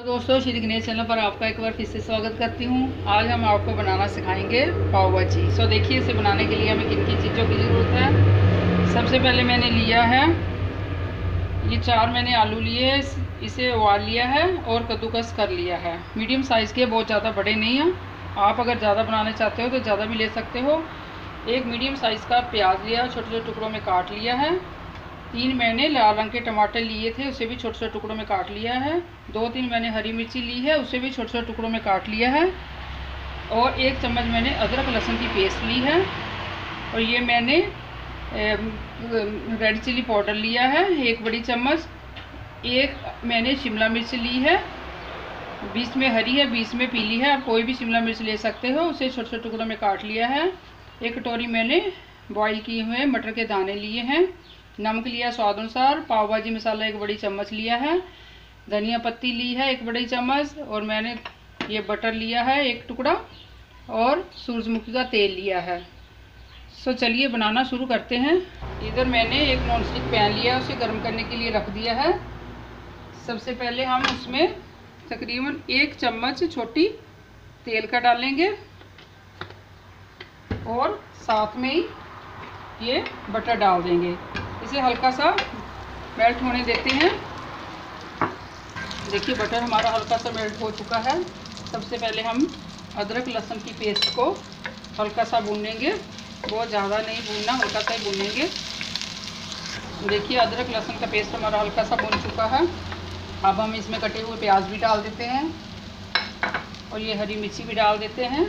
तो दोस्तों, श्री गणेश चैनल पर आपका एक बार फिर से स्वागत करती हूँ। आज हम आपको बनाना सिखाएँगे पाव भाजी सो देखिए, इसे बनाने के लिए हमें किन किन चीज़ों की ज़रूरत है। सबसे पहले मैंने लिया है, ये चार मैंने आलू लिए, इसे उबाल लिया है और कद्दूकस कर लिया है। मीडियम साइज़ के, बहुत ज़्यादा बड़े नहीं हैं। आप अगर ज़्यादा बनाना चाहते हो तो ज़्यादा भी ले सकते हो। एक मीडियम साइज़ का प्याज लिया छोटे छोटे टुकड़ों में काट लिया है। तीन मैंने लाल रंग के टमाटर लिए थे, उसे भी छोटे छोटे टुकड़ों में काट लिया है। दो तीन मैंने हरी मिर्ची ली है, उसे भी छोटे छोटे टुकड़ों में काट लिया है। और एक चम्मच मैंने अदरक लहसुन की पेस्ट ली है। और ये मैंने रेड चिली पाउडर लिया है, एक बड़ी चम्मच। एक मैंने शिमला मिर्च ली है। बीच में हरी है, बीच में पीली है। आप कोई भी शिमला मिर्च ले सकते हो, उसे छोटे छोटे टुकड़ों में काट लिया है। एक कटोरी मैंने बॉईल किए हुए मटर के दाने लिए हैं। नमक लिया स्वाद अनुसार पाव भाजी मसाला एक बड़ी चम्मच लिया है, धनिया पत्ती ली है एक बड़ी चम्मच, और मैंने ये बटर लिया है एक टुकड़ा, और सूरजमुखी का तेल लिया है। सो चलिए बनाना शुरू करते हैं। इधर मैंने एक नॉनस्टिक पैन लिया, उसे गर्म करने के लिए रख दिया है। सबसे पहले हम उसमें तकरीबन एक चम्मच छोटी तेल का डालेंगे, और साथ में ही ये बटर डाल देंगे। इसे हल्का सा मेल्ट होने देते हैं। देखिए बटर हमारा हल्का सा मेल्ट हो चुका है। सबसे पहले हम अदरक, लहसुन की पेस्ट को हल्का सा भूनेंगे। बहुत ज़्यादा नहीं भूनना हल्का सा ही भूनेंगे। देखिए, अदरक, लहसुन का पेस्ट हमारा हल्का सा भून चुका है। अब हम इसमें कटे हुए प्याज भी डाल देते हैं और ये हरी मिर्ची भी डाल देते हैं।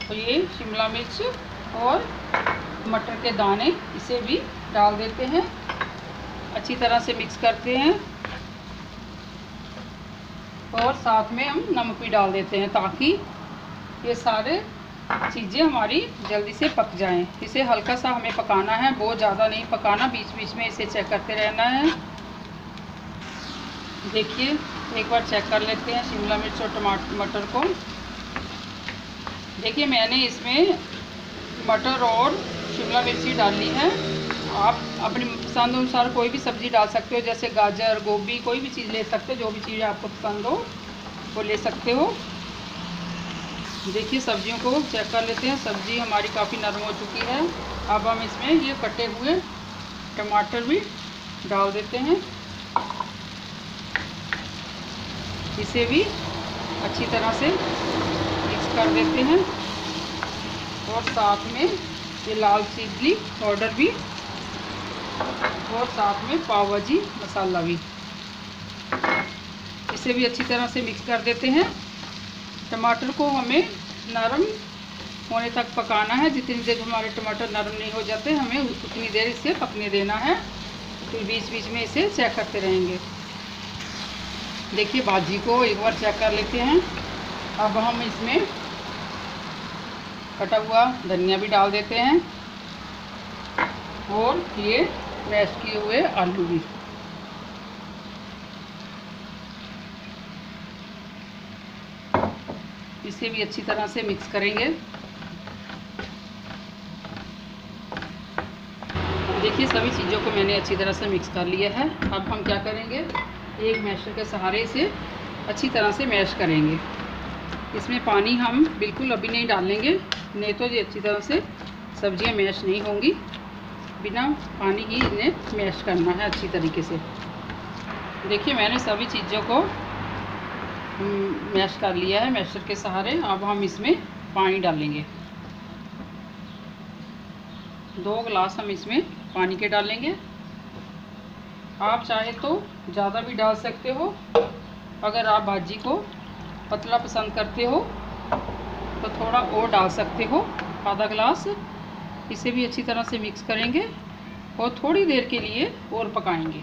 और ये शिमला मिर्च और मटर के दाने इसे भी डाल देते हैं। अच्छी तरह से मिक्स करते हैं। और साथ में हम नमक भी डाल देते हैं ताकि ये सारे चीज़ें हमारी जल्दी से पक जाएँ। इसे हल्का सा हमें पकाना है, बहुत ज़्यादा नहीं पकाना बीच बीच में इसे चेक करते रहना है। देखिए, एक बार चेक कर लेते हैं शिमला मिर्च और टमाटर मटर को। देखिए, मैंने इसमें मटर और शिमला मिर्ची डालनी है। आप अपनी पसंद अनुसार कोई भी सब्ज़ी डाल सकते हो, जैसे गाजर, गोभी, कोई भी चीज़ ले सकते हो, जो भी चीज़ आपको पसंद हो, वो ले सकते हो। देखिए, सब्जियों को चेक कर लेते हैं। सब्ज़ी हमारी काफ़ी नरम हो चुकी है। अब हम इसमें ये कटे हुए टमाटर भी डाल देते हैं। इसे भी अच्छी तरह से मिक्स कर देते हैं। और साथ में ये लाल चिल्ली पाउडर भी, और साथ में पाव भाजी, मसाला भी। इसे भी अच्छी तरह से मिक्स कर देते हैं। टमाटर को हमें नरम होने तक पकाना है। जितनी देर हमारे टमाटर नरम नहीं हो जाते, हमें उतनी देर इसे पकने देना है। फिर बीच बीच में इसे चेक करते रहेंगे। देखिए, भाजी को एक बार चेक कर लेते हैं। अब हम इसमें कटा हुआ धनिया भी डाल देते हैं। और ये मैश किए हुए आलू भी। इसे भी अच्छी तरह से मिक्स करेंगे। देखिए, सभी चीज़ों को मैंने अच्छी तरह से मिक्स कर लिया है। अब हम क्या करेंगे? एक मैशर के सहारे से अच्छी तरह से मैश करेंगे। इसमें पानी हम बिल्कुल अभी नहीं डालेंगे, नहीं तो ये अच्छी तरह से सब्ज़ियाँ मैश नहीं होंगी। बिना पानी ही इन्हें मैश करना है अच्छी तरीके से। देखिए, मैंने सभी चीज़ों को मैश कर लिया है, मैशर के सहारे। अब हम इसमें पानी डालेंगे। दो गिलास हम इसमें पानी के डालेंगे। आप चाहे तो ज़्यादा भी डाल सकते हो। अगर आप भाजी को पतला पसंद करते हो तो थोड़ा और डाल सकते हो, आधा गिलास। इसे भी अच्छी तरह से मिक्स करेंगे और थोड़ी देर के लिए और पकाएँगे।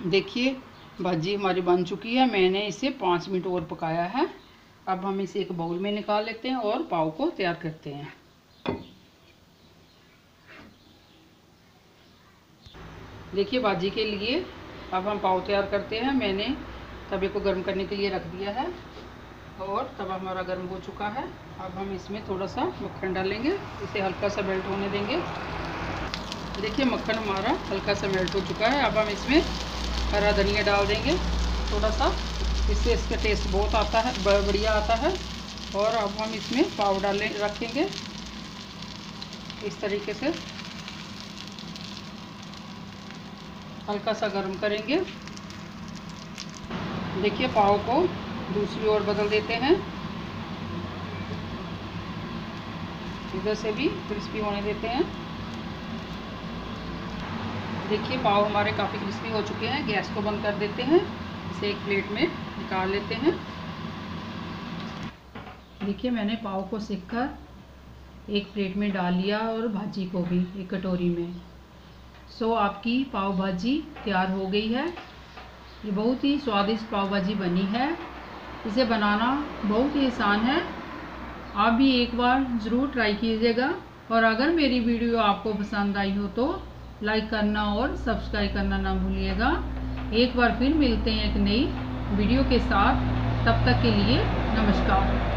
देखिए, भाजी हमारी बन चुकी है, मैंने इसे पाँच मिनट और पकाया है। अब हम इसे एक बाउल में निकाल लेते हैं और पाव को तैयार करते हैं। देखिए, भाजी के लिए अब हम पाव तैयार करते हैं। मैंने तवे को गर्म करने के लिए रख दिया है और तवा हमारा गर्म हो चुका है। अब हम इसमें थोड़ा सा मक्खन डालेंगे। इसे हल्का सा मेल्ट होने देंगे। देखिए, मक्खन हमारा हल्का सा मेल्ट हो चुका है। अब हम इसमें हरा धनिया डाल देंगे। थोड़ा सा इससे इसका टेस्ट बहुत आता है बढ़िया आता है। और अब हम इसमें पाव डालें, रखेंगे। इस तरीके से हल्का सा गर्म करेंगे। देखिए, पाव को दूसरी ओर बदल देते हैं। इधर से भी क्रिस्पी होने देते हैं। देखिए, पाव हमारे काफ़ी क्रिस्पी हो चुके हैं। गैस को बंद कर देते हैं। इसे एक प्लेट में निकाल लेते हैं। देखिए, मैंने पाव को सेक कर एक प्लेट में डाल लिया और भाजी को भी एक कटोरी में। सो आपकी पाव भाजी तैयार हो गई है। ये बहुत ही स्वादिष्ट पाव भाजी बनी है। इसे बनाना बहुत ही आसान है। आप भी एक बार ज़रूर ट्राई कीजिएगा और अगर मेरी वीडियो आपको पसंद आई हो तो लाइक करना और सब्सक्राइब करना ना भूलिएगा। एक बार फिर मिलते हैं एक नई वीडियो के साथ। तब तक के लिए नमस्कार।